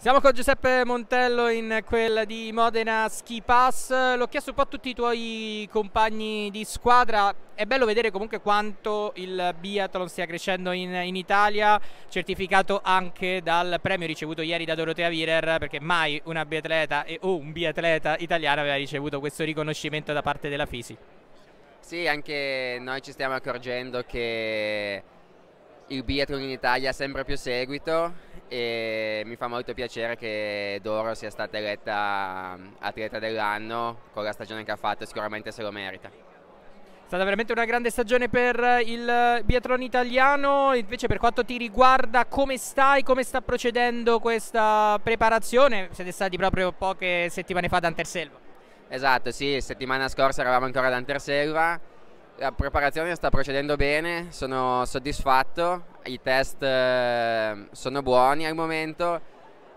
Siamo con Giuseppe Montello in quella di Modena Ski Pass. L'ho chiesto un po' a tutti i tuoi compagni di squadra. È bello vedere comunque quanto il biathlon stia crescendo in, in Italia, certificato anche dal premio ricevuto ieri da Dorotea Virer, perché mai una biatleta o un biatleta italiano aveva ricevuto questo riconoscimento da parte della FISI. Sì, anche noi ci stiamo accorgendo che il biathlon in Italia ha sempre più seguito e mi fa molto piacere che Doro sia stata eletta atleta dell'anno con la stagione che ha fatto sicuramente se lo merita. È stata veramente una grande stagione per il biathlon italiano, invece per quanto ti riguarda come stai, come sta procedendo questa preparazione? Siete stati proprio poche settimane fa ad Anterselva. Esatto, sì, settimana scorsa eravamo ancora ad Anterselva la preparazione sta procedendo bene, sono soddisfatto, i test eh, sono buoni al momento,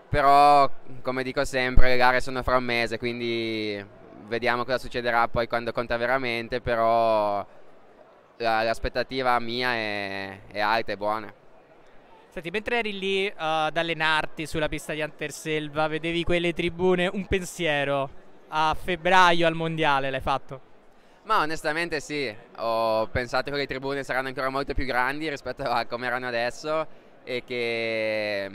però come dico sempre le gare sono fra un mese, quindi vediamo cosa succederà poi quando conta veramente, però l'aspettativa mia è, è alta e buona. Senti, mentre eri lì uh, ad allenarti sulla pista di Anterselva, vedevi quelle tribune, un pensiero a febbraio al mondiale l'hai fatto? Ma onestamente sì, ho pensato che le tribune saranno ancora molto più grandi rispetto a come erano adesso e che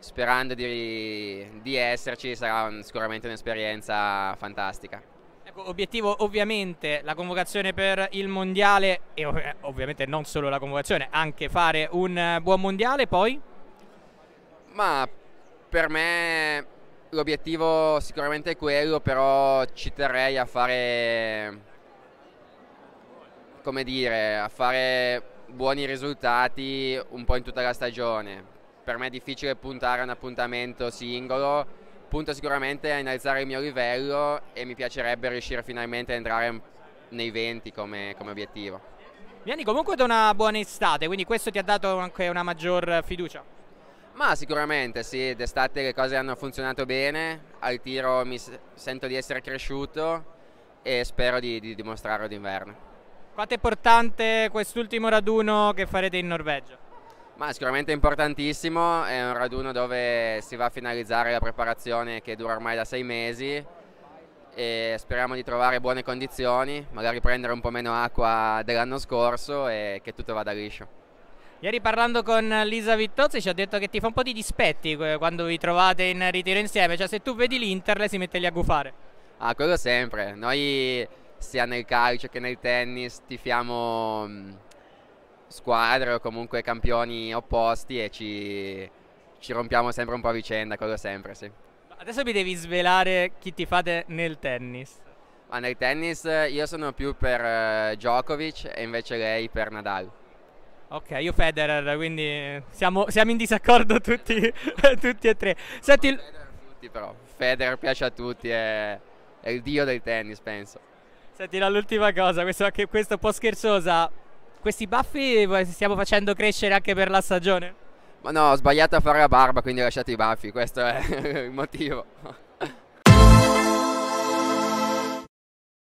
sperando di, di esserci sarà un, sicuramente un'esperienza fantastica. Ecco, obiettivo ovviamente la convocazione per il mondiale e ov ovviamente non solo la convocazione, anche fare un buon mondiale poi? Ma per me l'obiettivo sicuramente è quello, però ci terrei a fare come dire, a fare buoni risultati un po' in tutta la stagione. Per me è difficile puntare a un appuntamento singolo, punto sicuramente a innalzare il mio livello e mi piacerebbe riuscire finalmente a entrare nei 20 come, come obiettivo. Vieni comunque da una buona estate, quindi questo ti ha dato anche una maggior fiducia? Ma sicuramente sì, d'estate le cose hanno funzionato bene, al tiro mi sento di essere cresciuto e spero di, di dimostrarlo d'inverno. Quanto è importante quest'ultimo raduno che farete in Norvegia? Ma sicuramente importantissimo, è un raduno dove si va a finalizzare la preparazione che dura ormai da sei mesi e speriamo di trovare buone condizioni, magari prendere un po' meno acqua dell'anno scorso e che tutto vada liscio. Ieri parlando con Lisa Vittozzi ci ha detto che ti fa un po' di dispetti quando vi trovate in ritiro insieme, cioè se tu vedi l'Inter lei si mette lì a gufare. Ah, quello sempre, noi sia nel calcio che nel tennis tifiamo mm, squadre o comunque campioni opposti e ci, ci rompiamo sempre un po' a vicenda, quello sempre, sì. Adesso mi devi svelare chi ti fate nel tennis. Ma nel tennis io sono più per uh, Djokovic e invece lei per Nadal. Ok, io Federer, quindi siamo, siamo in disaccordo tutti, tutti e tre. Senti, Federer, tutti però. Federer piace a tutti, è, è il dio del tennis, penso. Senti, l'ultima cosa, questo, anche, questo un po' scherzosa. Questi baffi stiamo facendo crescere anche per la stagione? Ma no, ho sbagliato a fare la barba, quindi ho lasciato i baffi, questo è il motivo.